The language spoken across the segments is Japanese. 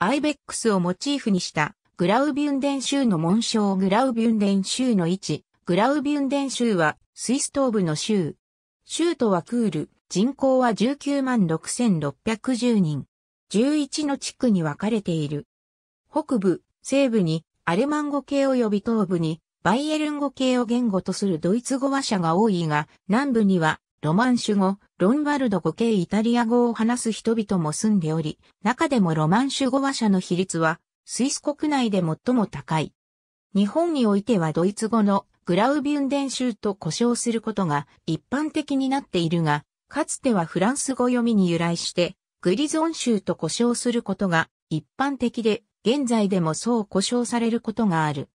アイベックスをモチーフにしたグラウビュンデン州の紋章グラウビュンデン州の位置。グラウビュンデン州はスイス東部の州。州都はクール。人口は19万6610人。11の地区に分かれている。北部、西部にアルマン語系及び東部にバイエルン語系を言語とするドイツ語話者が多いが、南部にはロマンシュ語、ロンバルド語系イタリア語を話す人々も住んでおり、中でもロマンシュ語話者の比率はスイス国内で最も高い。日本においてはドイツ語のグラウビュンデン州と呼称することが一般的になっているが、かつてはフランス語読みに由来して、グリゾン州と呼称することが一般的で、現在でもそう呼称されることがある。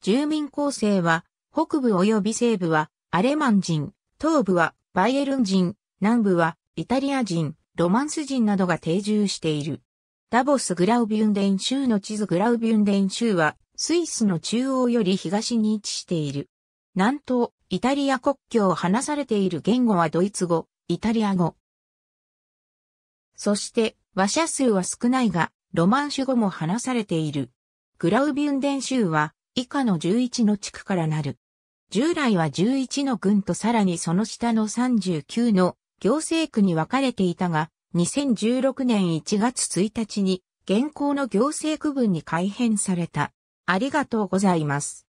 住民構成は、北部及び西部はアレマン人、東部はバイエルン人、南部はイタリア人、ロマンス人などが定住している。ダボス・グラウビュンデン州の地図グラウビュンデン州はスイスの中央より東に位置している。南東、イタリア国境を話されている言語はドイツ語、イタリア語。そして、話者数は少ないが、ロマンシュ語も話されている。グラウビュンデン州は以下の11の地区からなる。従来は11の郡とさらにその下の39の行政区に分かれていたが、2016年1月1日に現行の行政区分に改編された。ありがとうございます。